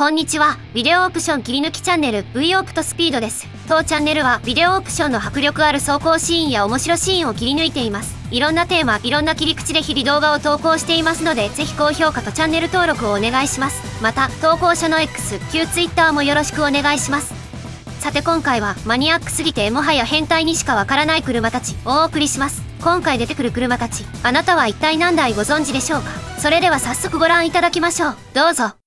こんにちは。ビデオオープション切り抜きチャンネル V オプトスピードです。当チャンネルはビデオオープションの迫力ある走行シーンや面白シーンを切り抜いています。いろんなテーマ、いろんな切り口で日々動画を投稿していますので、ぜひ高評価とチャンネル登録をお願いします。また、投稿者の X、旧 Twitter もよろしくお願いします。さて今回はマニアックすぎてもはや変態にしかわからない車たちをお送りします。今回出てくる車たち、あなたは一体何台ご存知でしょうか？それでは早速ご覧いただきましょう。どうぞ。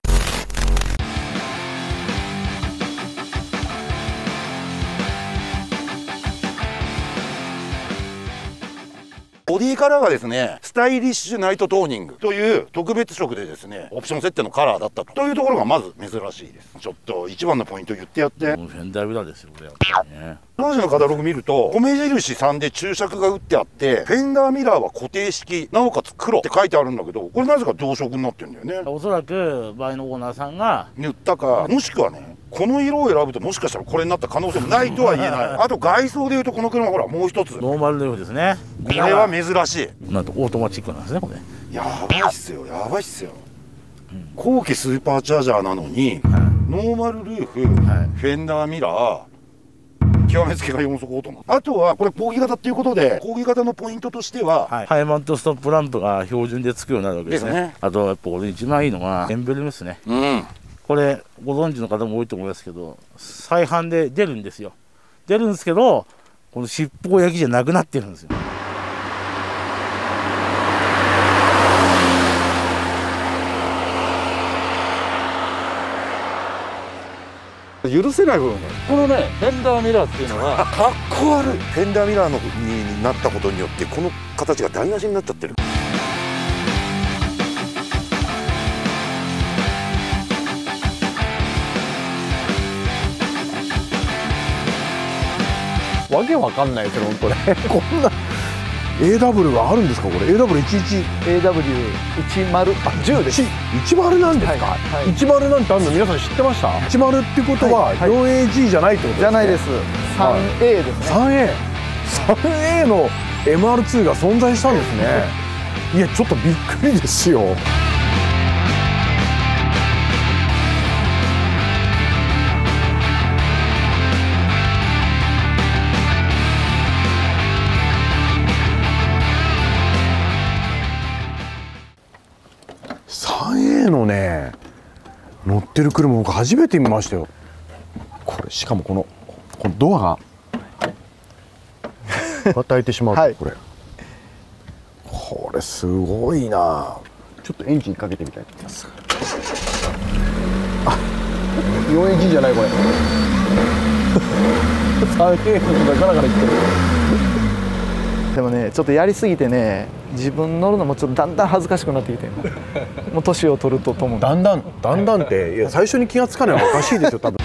ボディカラーがですね、スタイリッシュナイトトーニングという特別色でですね、オプション設定のカラーだったというところがまず珍しいです。ちょっと一番のポイント言ってやって。フェンダー裏ですよ、これやっぱりね。当時のカタログ見ると、米印3で注釈が打ってあって、フェンダーミラーは固定式、なおかつ黒って書いてあるんだけど、これなぜか同色になってるんだよね。おそらく、前のオーナーさんが。塗ったか、もしくはね、この色を選ぶともしかしたらこれになった可能性もないとは言えない。あと外装でいうとこの車ほらもう一つ。ノーマルルーフですね。これは珍しい。なんとオートマチックなんですねこれ。やばいっすよやばいっすよ、うん、後期スーパーチャージャーなのに、はい、ノーマルルーフ、はい、フェンダーミラー極めつけが4速オートマあとはこれ後期型っていうことで後期型のポイントとしては、はい、ハイマウントストップランプが標準でつくようになるわけですね、ね、あとやっぱ俺一番いいのがエンブレムですね。うん。これご存知の方も多いと思いますけど再販で出るんですよ。出るんですけどこの尻尾焼きじゃなくなってるんですよ許せない部分このねフェンダーミラーっていうのはかっこ悪い。フェンダーミラーのになったことによってこの形が台無しになっちゃってる。わけわかんないですよ本当ね。こんな AW があるんですかこれ？AW11 AW10 あ10です。10なんですか、はいはい、10なんてあるの皆さん知ってました？10ってことは、はいはい、4AG じゃないってことですね。じゃないです。3A ですね。3A3A の MR2 が存在したんですね。いやちょっとびっくりですよってる車僕初めて見ましたよ。これしかもこのこのドアが。こうやって開いてしまう、はい、これ。これすごいな。ちょっとエンジンかけてみたいと思います。あ 4AG じゃないこれ。3A とかガラガラいってるでもねちょっとやりすぎてね自分乗るのもちょっとだんだん恥ずかしくなってきて。もう年を取るとともに。だんだんだんだんっていや最初に気が付かないのはおかしいですよ多分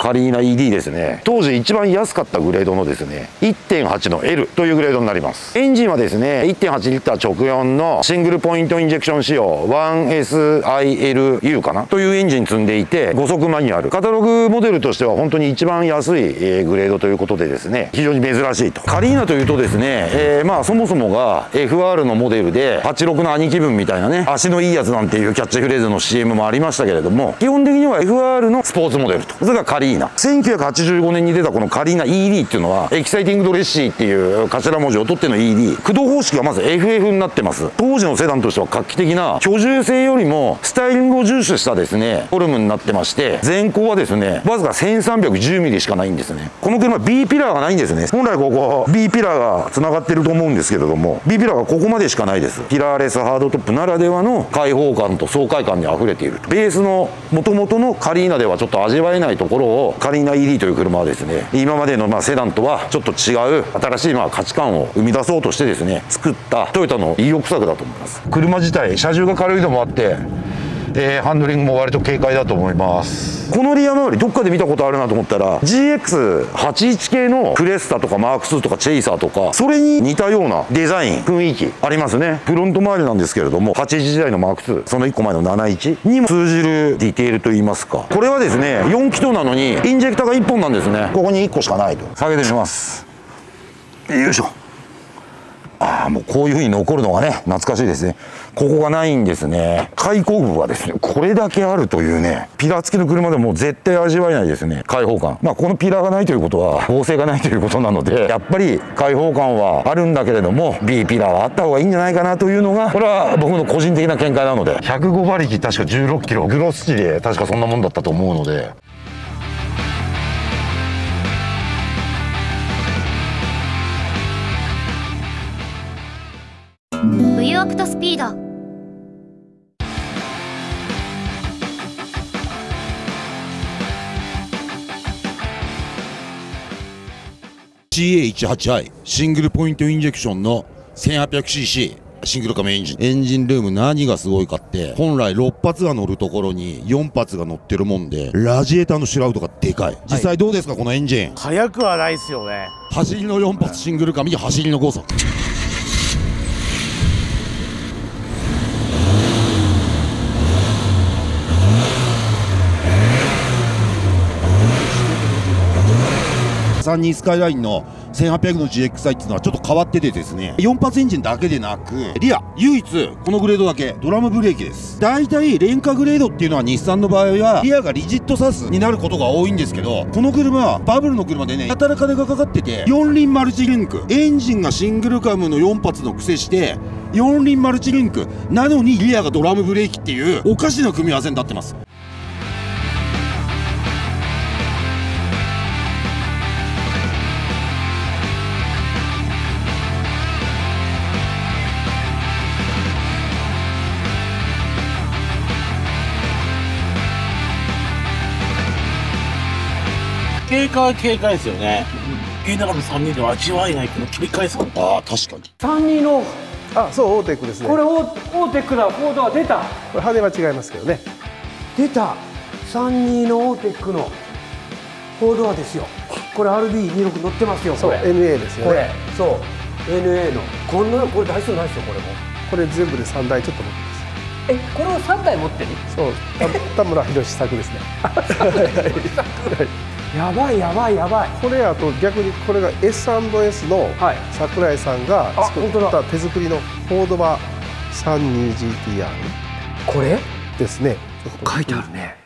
カリーナ ED ですね。当時一番安かったグレードのですね1.8の L というグレードになります。エンジンはですね1.8リッター直4のシングルポイントインジェクション仕様 1SILU かな？というエンジン積んでいて5速マニュアル。カタログモデルとしては本当に一番安いグレードということでですね非常に珍しいと。カリーナというとですね、えー、まあそもそもが FR のモデルで86の兄貴分みたいなね足のいいやつなんていうキャッチフレーズの CM もありましたけれども基本的には FR のスポーツモデルと。それがカリーナ。1985年に出たこのカリーナ ED っていうのはエキサイティングドレッシーっていう頭文字を取っての ED 駆動方式がまず FF になってます。当時のセダンとしては画期的な居住性よりもスタイリングを重視したですねフォルムになってまして前高はですねわずか 1310mm しかないんですね。この車 B ピラーがないんですね。本来ここ B ピラーがつながってると思うんですけれども B ピラーがここまでしかないです。ピラーレスハードトップならではの開放感と爽快感にあふれているベースの元々のカリーナではちょっと味わえないところをカリーナ ED という車はですね今までのまあセダンとはちょっと違う新しいまあ価値観を生み出そうとしてですね作ったトヨタの E 欲作だと思います。車自体車重が軽いのもあって、えー、ハンドリングも割と軽快だと思います。このリア周りどっかで見たことあるなと思ったら GX81 系のクレスタとかマーク2とかチェイサーとかそれに似たようなデザイン雰囲気ありますね。フロント周りなんですけれども8時時代のマーク2その1個前の71にも通じるディテールといいますか。これはですね4気筒なのにインジェクターが1本なんですね。ここに1個しかないと。下げてみます。よいしょ。ああもうこういう風に残るのがね懐かしいですね。ここがないんですね。開口部はですねこれだけあるというねピラー付きの車でも絶対味わえないですね。開放感。まあこのピラーがないということは合成がないということなのでやっぱり開放感はあるんだけれども B ピラーはあった方がいいんじゃないかなというのがこれは僕の個人的な見解なので。105馬力確か16キロ。グロス値で確かそんなもんだったと思うので。オプトスピード。CA18i シングルポイントインジェクションの 1800cc シングルカムエンジン。エンジンルーム何がすごいかって本来6発が乗るところに4発が乗ってるもんでラジエーターのシュラウドがでかい。実際どうですかこのエンジン？速くはないですよね。走りの4発シングルカムに走りの5速32スカイラインの1800の GXI っていうのはちょっと変わっててですね4発エンジンだけでなくリア唯一このグレードだけドラムブレーキです。大体廉価グレードっていうのは日産の場合はリアがリジットサスになることが多いんですけどこの車はバブルの車でねやたら金がかかってて4輪マルチリンクエンジンがシングルカムの4発の癖して4輪マルチリンクなのにリアがドラムブレーキっていうおかしな組み合わせになってます。警戒は警戒ですよね。言いながら3人では味わえないこの切り返す感ああ確かに。三人のあそうオーテックですね。これオーオーテックだ。フォードは出た。これ羽は違いますけどね出た。32のオーテックのフォードはですよ。これ RB26 乗ってますよそうこれ。NA ですよこれ。ねそう。NA の。こんなのこれ大丈夫ないですよこれも。これ全部で3台ちょっと持ってます。えこれを3台持ってる？そうた田村博作ですねやばいやばいやばい。これあと逆にこれが S&S のはい。桜井さんが作った手作りのフォードバ 32GTR これ？ですね。書いてあるね